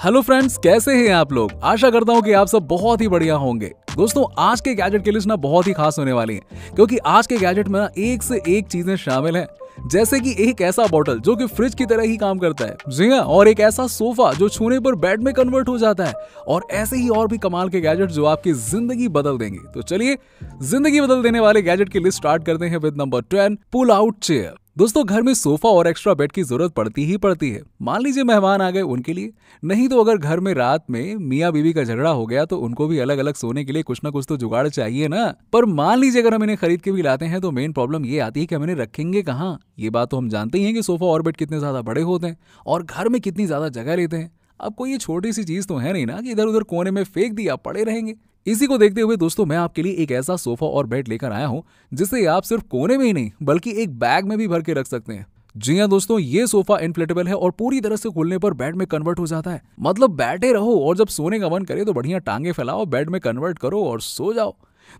Hello friends कैसे हैं आप लोग? आशा करता हूँ कि आप सब बहुत ही बढ़िया होंगे। दोस्तों, आज के गैजेट की लिस्ट ना बहुत ही खास होने वाली है, क्योंकि आज के गैजेट में ना एक से एक चीज़ें शामिल हैं। जैसे कि एक ऐसा बॉटल जो कि फ्रिज की तरह ही काम करता है। जी हाँ और एक ऐसा सोफा जो छूने पर बेड में कन्वर्ट हो जाता है। और ऐसे ही और भी कमाल के गैजेट जो आपकी ज़िंदगी बदल देंगे। तो चलिए, ज़िंदगी बदल देने वाले गैजेट की लिस्ट स्टार्ट करते हैं with number ten pull out chair दोस्तों, घर में सोफा और एक्स्ट्रा बेड की ज़रूरत पड़ती ही पड़ती है। मान लीजिए मेहमान आ गए उनके लिए। नहीं तो अगर घर में रात में मियाँ बीवी का झगड़ा हो गया तो उनको भी अलग अलग सोने के लिए कुछ ना कुछ तो जुगाड़ चाहिए ना। पर मान लीजिए अगर हम इन्हें खरीद के भी लाते हैं तो मेन प्रॉब्लम ये आती है कि हम इन्हें रखेंगे कहाँ? ये बात तो हम जानते ही हैं कि सोफा और बेड कितने ज़्यादा बड़े होते हैं और घर में कितनी ज़्यादा जगह लेते हैं। अब कोई ये छोटी सी चीज़ तो है नहीं ना कि इधर उधर कोने में फेंक दिया, पड़े रहेंगे। इसी को देखते हुए दोस्तों मैं आपके लिए एक ऐसा सोफा और बेड लेकर आया हूँ, जिसे आप सिर्फ़ कोने में ही नहीं, बल्कि एक बैग में भी भर के रख सकते हैं। जी हाँ दोस्तों, ये सोफा इनफ्लेटेबल है और पूरी तरह से खुलने पर बेड में कन्वर्ट हो जाता है। मतलब बैठे रहो और जब सोने का मन करे तो बढ़िया टांगे फैलाओ, बेड में कन्वर्ट करो और सो जाओ।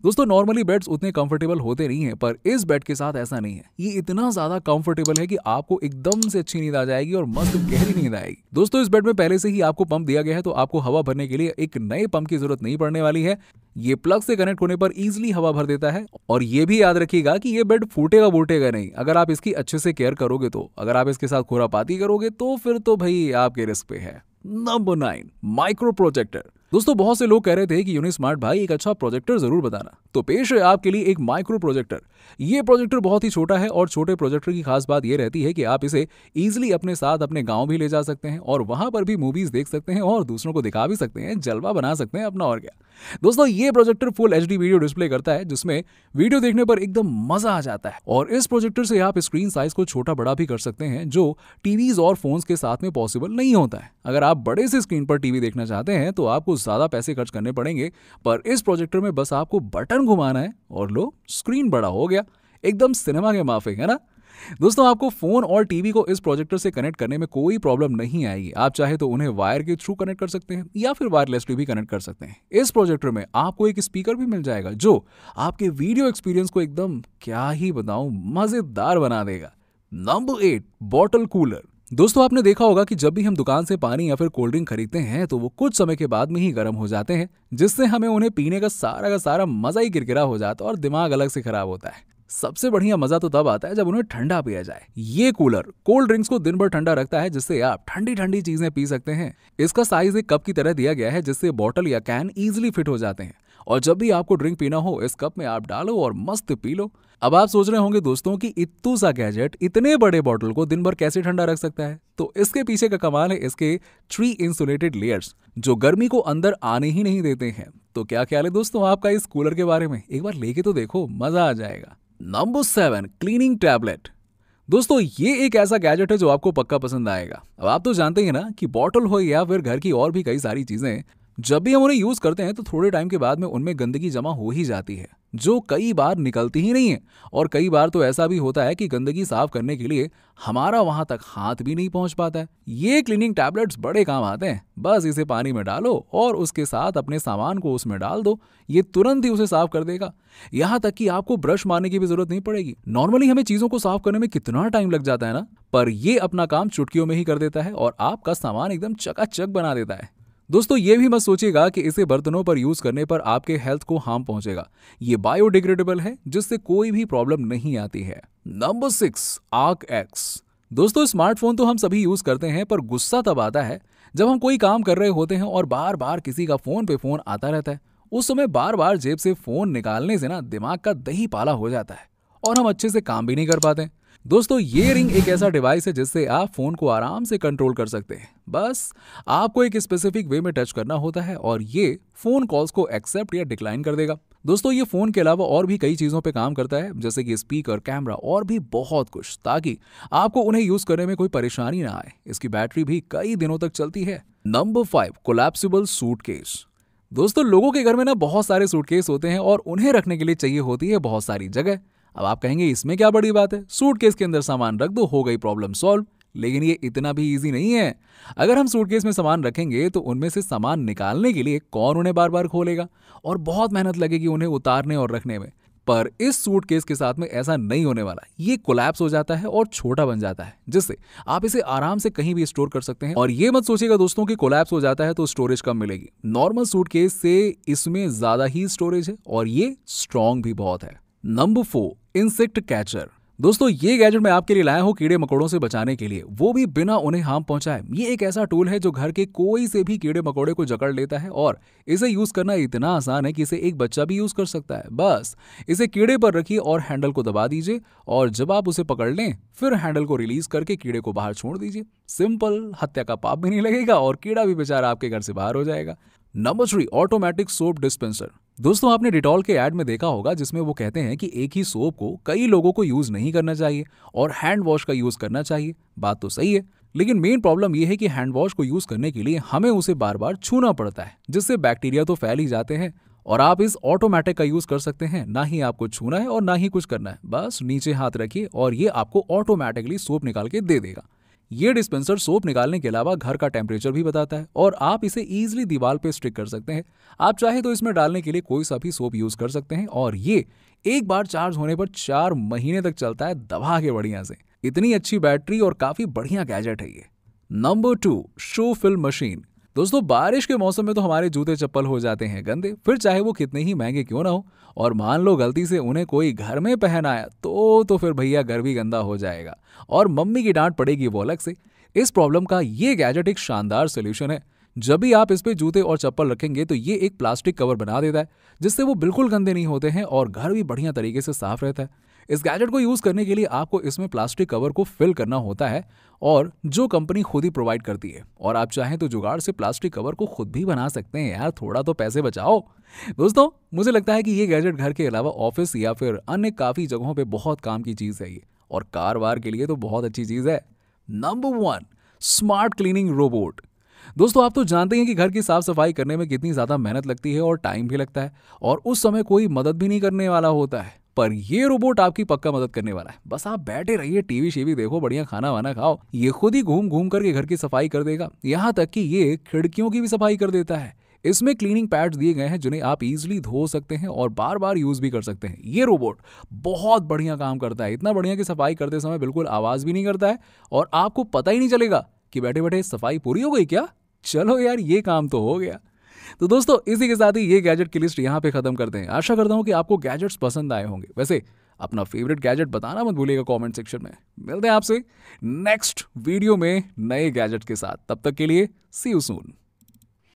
दोस्तों नॉर्मली बेड्स उतने कंफर्टेबल होते नहीं है, पर इस बेड के साथ ऐसा नहीं है। ये इतना ज़्यादा कंफर्टेबल है कि आपको एकदम से अच्छी नींद आ जाएगी और मस्त गहरी नींद आएगी। दोस्तों, इस बेड में पहले से ही आपको पंप दिया गया है तो आपको हवा भरने के लिए एक नए पंप की ज़रूरत नहीं पड़ने वाली है। ये प्लग से कनेक्ट होने पर इजिली हवा भर देता है। और ये भी याद रखिएगा कि ये बेड फूटेगा, बूटेगा नहीं। अगर आप इसकी अच्छे से केयर करोगे तो। अगर आप इसके साथ खुरापाती करोगे तो फिर तो भाई आपके रिस्क पे है। नंबर नाइन माइक्रो प्रोजेक्टर दोस्तों, बहुत से लोग कह रहे थे कि यूनि स्मार्ट भाई एक अच्छा प्रोजेक्टर ज़रूर बताना तो पेश है आपके लिए एक माइक्रो प्रोजेक्टर। ये प्रोजेक्टर बहुत ही छोटा है और छोटे प्रोजेक्टर की खास बात यह रहती है कि आप इसे इजिली अपने साथ अपने गाँव भी ले जा सकते हैं और वहाँ पर भी मूवीज़ देख सकते हैं और दूसरों को दिखा भी सकते हैं, जलवा बना सकते हैं अपना और क्या। दोस्तों, ये projector full HD video display करता है, जिसमें वीडियो देखने पर एकदम मज़ा आ जाता है। और इस प्रोजेक्टर से आप स्क्रीन साइज़ को छोटा बड़ा भी कर सकते हैं, जो टीवीज और फोन्स के साथ में पॉसिबल नहीं होता है। अगर आप बड़े से स्क्रीन पर टीवी देखना चाहते हैं तो आपको ज़्यादा पैसे खर्च करने पड़ेंगे, पर इस प्रोजेक्टर में बस आपको बटन घुमाना है और लो स्क्रीन बड़ा हो गया। एकदम सिनेमा के माफिक, है ना? दोस्तों, आपको फ़ोन और टीवी को इस प्रोजेक्टर से कनेक्ट करने में कोई प्रॉब्लम नहीं आएगी। आप चाहे तो उन्हें वायर के थ्रू कनेक्ट कर सकते हैं या फिर वायरलेसली भी कनेक्ट कर सकते हैं। इस प्रोजेक्टर में आपको एक स्पीकर भी मिल जाएगा, जो आपके वीडियो एक्सपीरियंस को एकदम, क्या ही बताऊँ, मज़ेदार बना देगा। नंबर एट बॉटल कूलर दोस्तों, आपने देखा होगा कि जब भी हम दुकान से पानी या फिर कोल्ड ड्रिंक खरीदते हैं तो वो कुछ समय के बाद में ही गर्म हो जाते हैं, जिससे हमें उन्हें पीने का सारा का सारा मज़ा ही किरकिरा हो जाता है और दिमाग अलग से खराब होता है। सबसे बढ़िया मज़ा तो तब आता है जब उन्हें ठंडा पिया जाए। ये कूलर कोल्ड ड्रिंक्स को दिन भर ठंडा रखता है, जिससे आप ठंडी ठंडी चीज़ें पी सकते हैं। इसका साइज़ एक कप की तरह दिया गया है, जिससे बॉटल या कैन इजिली फिट हो जाते हैं। और जब भी आपको ड्रिंक पीना हो, इस कप में आप डालो और मस्त पी लो। अब आप सोच रहे होंगे दोस्तों कि इतू सा गैजेट इतने बड़े बॉटल को दिन भर कैसे ठंडा रख सकता है? तो इसके पीछे का कमाल है इसके थ्री इंसुलेटेड लेयर्स जो गर्मी को अंदर आने ही नहीं देते हैं। तो क्या ख्याल है दोस्तों आपका इस कूलर के बारे में? एक बार लेके तो देखो, मज़ा आ जाएगा। नंबर सेवन क्लीनिंग टैबलेट दोस्तों, ये एक ऐसा गैजेट है जो आपको पक्का पसंद आएगा। अब आप तो जानते हैं ना कि बॉटल हो या फिर घर की और भी कई सारी चीज़ें, जब भी हम उन्हें यूज़ करते हैं तो थोड़े टाइम के बाद में उनमें गंदगी जमा हो ही जाती है। जो कई बार निकलती ही नहीं है। और कई बार तो ऐसा भी होता है कि गंदगी साफ़ करने के लिए हमारा वहाँ तक हाथ भी नहीं पहुँच पाता है। ये क्लीनिंग टैबलेट्स बड़े काम आते हैं। बस इसे पानी में डालो और उसके साथ अपने सामान को उसमें डाल दो। ये तुरंत ही उसे साफ़ कर देगा। यहाँ तक कि आपको ब्रश मारने की भी ज़रूरत नहीं पड़ेगी। नॉर्मली हमें चीज़ों को साफ़ करने में कितना टाइम लग जाता है ना? पर ये अपना काम चुटकियों में ही कर देता है और आपका सामान एकदम चकाचक बना देता है। दोस्तों, ये भी मत सोचिएगा कि इसे बर्तनों पर यूज़ करने पर आपके हेल्थ को हार्म पहुंचेगा। ये बायोडिग्रेडेबल है, जिससे कोई भी प्रॉब्लम नहीं आती है। Number six, arc X. दोस्तों, स्मार्टफ़ोन तो हम सभी यूज़ करते हैं, पर गुस्सा तब आता है जब हम कोई काम कर रहे होते हैं और बार बार किसी का फ़ोन पे फ़ोन आता रहता है। उस समय बार बार जेब से फ़ोन निकालने से ना दिमाग का दही पाला हो जाता है और हम अच्छे से काम भी नहीं कर पाते। दोस्तों, ये रिंग एक ऐसा डिवाइस है जिससे आप फ़ोन को आराम से कंट्रोल कर सकते हैं। बस, आपको एक स्पेसिफिक वे में टच करना होता है और ये फ़ोन कॉल्स को एक्सेप्ट या डिक्लाइन कर देगा। दोस्तों, ये फ़ोन के अलावा और भी कई चीज़ों पे काम करता है, जैसे कि स्पीकर कैमरा और भी बहुत कुछ, ताकि आपको उन्हें यूज़ करने में कोई परेशानी ना आए। इसकी बैटरी भी कई दिनों तक चलती है। नंबर फाइव कोलैप्सिबल सूटकेस दोस्तों, लोगों के घर में ना बहुत सारे सूटकेस होते हैं और उन्हें रखने के लिए चाहिए होती है बहुत सारी जगह। अब आप कहेंगे, इसमें क्या बड़ी बात है? सूटकेस के अंदर सामान रख दो, हो गई प्रॉब्लम सॉल्व लेकिन ये इतना भी इजी नहीं है। अगर हम सूटकेस में सामान रखेंगे तो उनमें से सामान निकालने के लिए कौन उन्हें बार बार खोलेगा? और बहुत मेहनत लगेगी उन्हें उतारने और रखने में। पर इस सूटकेस के साथ में ऐसा नहीं होने वाला। ये कोलैप्स हो जाता है और छोटा बन जाता है, जिससे आप इसे आराम से कहीं भी स्टोर कर सकते हैं। और ये मत सोचिएगा दोस्तों कि कोलैप्स हो जाता है तो स्टोरेज कम मिलेगी। नॉर्मल सूटकेस से इसमें ज़्यादा ही स्टोरेज है और ये स्ट्रॉन्ग भी बहुत है। नंबर फोर इंसेक्ट कैचर दोस्तों, ये गैजेट मैं आपके लिए लाया हूँ कीड़े मकोड़ों से बचाने के लिए। वो भी बिना उन्हें हार्म पहुँचाए। ये एक ऐसा टूल है जो घर के कोई से भी कीड़े मकोड़े को जकड़ लेता है और इसे यूज़ करना इतना आसान है कि इसे एक बच्चा भी यूज़ कर सकता है। बस, इसे कीड़े पर रखिए और हैंडल को दबा दीजिए और जब आप उसे पकड़ लें, फिर हैंडल को रिलीज़ करके कीड़े को बाहर छोड़ दीजिए। सिंपल हत्या का पाप भी नहीं लगेगा और कीड़ा भी बेचारा आपके घर से बाहर हो जाएगा। Number three automatic soap dispenser दोस्तों, आपने डिटॉल के ऐड में देखा होगा, जिसमें वो कहते हैं कि एक ही सोप को कई लोगों को यूज़ नहीं करना चाहिए और हैंड वॉश का यूज़ करना चाहिए। बात तो सही है, लेकिन मेन प्रॉब्लम यह है कि हैंड वॉश को यूज़ करने के लिए हमें उसे बार बार छूना पड़ता है, जिससे बैक्टीरिया तो फैल ही जाते हैं और आप इस ऑटोमेटिक का यूज़ कर सकते हैं। ना ही आपको छूना है और ना ही कुछ करना है। बस नीचे हाथ रखिए और ये आपको ऑटोमेटिकली सोप निकाल के दे देगा। ये डिस्पेंसर सोप निकालने के अलावा घर का टेम्परेचर भी बताता है और आप इसे ईजिली दीवार पे स्टिक कर सकते हैं। आप चाहे तो इसमें डालने के लिए कोई सा भी सोप यूज़ कर सकते हैं और ये एक बार चार्ज होने पर चार महीने तक चलता है दबा के बढ़िया से। इतनी अच्छी बैटरी और काफ़ी बढ़िया गैजेट है ये। Number two shoe film machine दोस्तों, बारिश के मौसम में तो हमारे जूते चप्पल हो जाते हैं गंदे। फिर चाहे वो कितने ही महँगे क्यों ना हो, और मान लो गलती से उन्हें कोई घर में पहनाया तो तो फिर भैया घर भी गंदा हो जाएगा। और मम्मी की डांट पड़ेगी वो अलग से। इस प्रॉब्लम का ये गैजेट एक शानदार सोल्यूशन है। जब भी आप इस पे जूते और चप्पल रखेंगे तो ये एक प्लास्टिक कवर बना देता है, जिससे वो बिल्कुल गंदे नहीं होते हैं और घर भी बढ़िया तरीके से साफ़ रहता है। इस गैजेट को यूज़ करने के लिए आपको इसमें प्लास्टिक कवर को फिल करना होता है और जो कंपनी खुद ही प्रोवाइड करती है। और आप चाहें तो जुगाड़ से प्लास्टिक कवर को खुद भी बना सकते हैं यार, थोड़ा तो पैसे बचाओ। दोस्तों, मुझे लगता है कि ये गैजेट घर के अलावा ऑफ़िस या फिर अन्य काफ़ी जगहों पर बहुत काम की चीज़ है ये। और कार वार के लिए तो बहुत अच्छी चीज़ है। Number one smart cleaning robot दोस्तों, आप तो जानते हैं कि घर की साफ़ सफ़ाई करने में कितनी ज़्यादा मेहनत लगती है और टाइम भी लगता है और उस समय कोई मदद भी नहीं करने वाला होता है। पर ये रोबोट आपकी पक्का मदद करने वाला है। बस आप बैठे रहिए, टीवी शीवी देखो, बढ़िया खाना वाना खाओ। ये खुद ही घूम घूम करके घर की सफ़ाई कर देगा। यहाँ तक कि ये खिड़कियों की भी सफ़ाई कर देता है। इसमें क्लीनिंग पैड्स दिए गए हैं, जिन्हें आप इजीली धो सकते हैं और बार बार यूज़ भी कर सकते हैं। ये रोबोट बहुत बढ़िया काम करता है। इतना बढ़िया कि सफ़ाई करते समय बिल्कुल आवाज़ भी नहीं करता है और आपको पता ही नहीं चलेगा कि बैठे बैठे सफ़ाई पूरी हो गई क्या? चलो यार, ये काम तो हो गया। तो दोस्तों, इसी के साथ ही ये गैजेट की लिस्ट यहाँ पे खत्म करते हैं। आशा करता हूँ कि आपको गैजेट्स पसंद आए होंगे। वैसे, अपना फेवरेट गैजेट बताना मत भूलिएगा कमेंट सेक्शन में। मिलते हैं आपसे नेक्स्ट वीडियो में नए गैजेट के साथ। तब तक के लिए सी यू सून